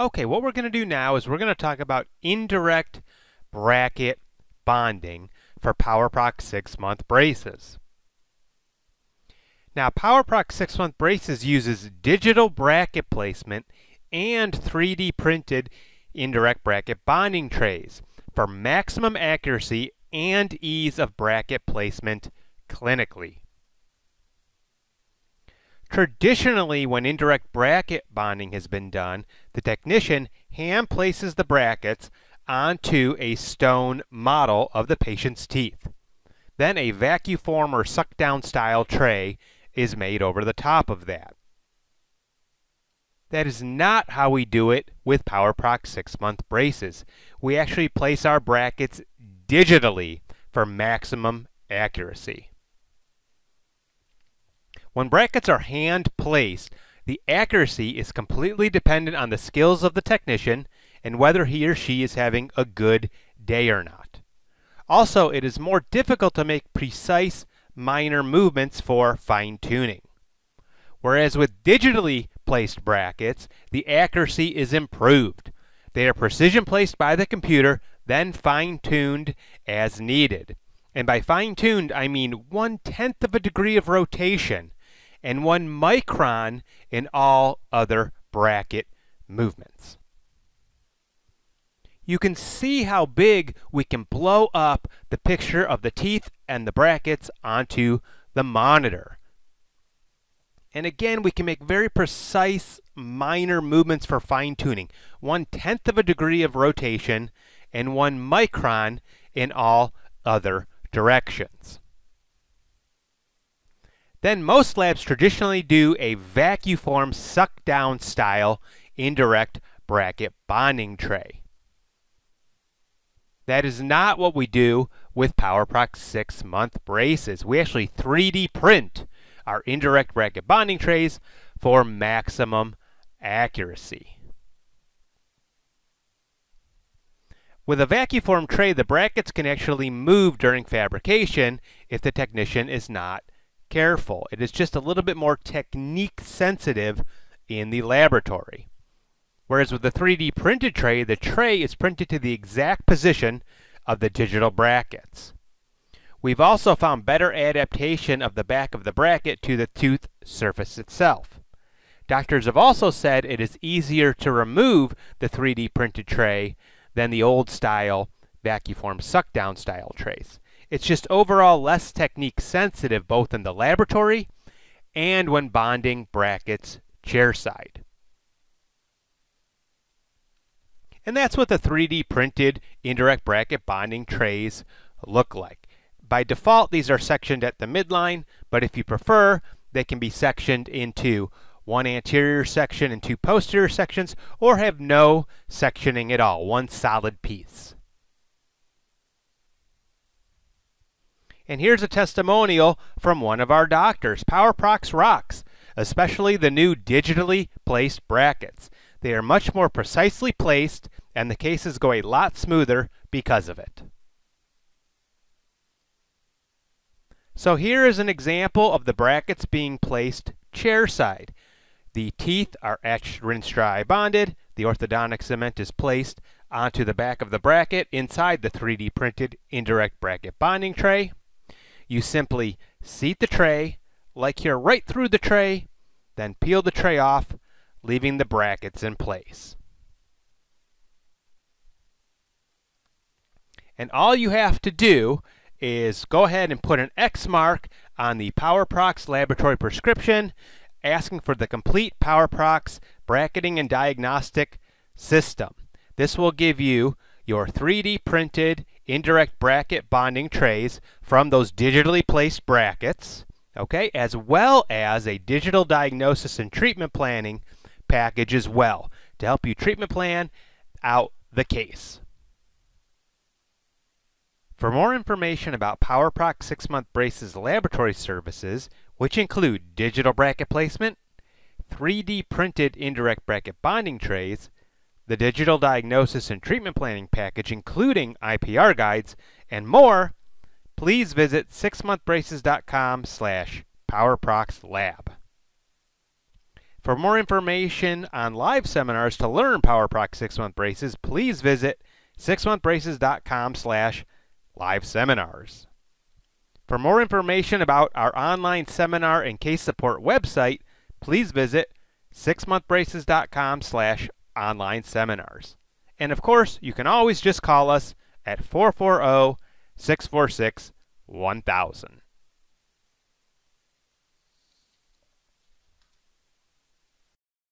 Okay, what we're going to do now is we're going to talk about indirect bracket bonding for PowerProx 6-month braces. Now, PowerProx 6-month braces uses digital bracket placement and 3D printed indirect bracket bonding trays for maximum accuracy and ease of bracket placement clinically. Traditionally, when indirect bracket bonding has been done, the technician hand places the brackets onto a stone model of the patient's teeth. Then a vacuform or suck down style tray is made over the top of that. That is not how we do it with PowerProx 6-month braces. We actually place our brackets digitally for maximum accuracy. When brackets are hand placed, the accuracy is completely dependent on the skills of the technician and whether he or she is having a good day or not. Also, it is more difficult to make precise minor movements for fine tuning. Whereas with digitally placed brackets, the accuracy is improved. They are precision placed by the computer, then fine tuned as needed. And by fine tuned, I mean one tenth of a degree of rotation and one micron in all other bracket movements. You can see how big we can blow up the picture of the teeth and the brackets onto the monitor. And again, we can make very precise minor movements for fine tuning. One tenth of a degree of rotation and one micron in all other directions. Then most labs traditionally do a vacuform suck down style indirect bracket bonding tray. That is not what we do with PowerProx 6 month braces. We actually 3D print our indirect bracket bonding trays for maximum accuracy. With a vacuform tray, the brackets can actually move during fabrication if the technician is not careful. It is just a little bit more technique sensitive in the laboratory. Whereas with the 3D printed tray, the tray is printed to the exact position of the digital brackets. We've also found better adaptation of the back of the bracket to the tooth surface itself. Doctors have also said it is easier to remove the 3D printed tray than the old style vacuform suck down style trays. It's just overall less technique sensitive both in the laboratory and when bonding brackets chairside. And that's what the 3D printed indirect bracket bonding trays look like. By default, these are sectioned at the midline, but if you prefer, they can be sectioned into one anterior section and two posterior sections, or have no sectioning at all, one solid piece. And here's a testimonial from one of our doctors. PowerProx rocks, especially the new digitally placed brackets. They are much more precisely placed and the cases go a lot smoother because of it. So here is an example of the brackets being placed chair side. The teeth are etched, rinse dry, bonded. The orthodontic cement is placed onto the back of the bracket inside the 3D printed indirect bracket bonding tray. You simply seat the tray, light cure right through the tray, then peel the tray off, leaving the brackets in place. And all you have to do is go ahead and put an X mark on the PowerProx laboratory prescription asking for the complete PowerProx bracketing and diagnostic system. This will give you your 3D printed indirect bracket bonding trays from those digitally placed brackets, okay, as well as a digital diagnosis and treatment planning package as well to help you treatment plan out the case. For more information about PowerProx 6-month braces laboratory services, which include digital bracket placement, 3D printed indirect bracket bonding trays, the digital diagnosis and treatment planning package, including IPR guides, and more, please visit 6monthbraces.com slash powerproxlab. For more information on live seminars to learn PowerProx 6-month braces, please visit 6monthbraces.com slash live seminars. For more information about our online seminar and case support website, please visit 6monthbraces.com slash online seminars. And of course, you can always just call us at 440 646 1000.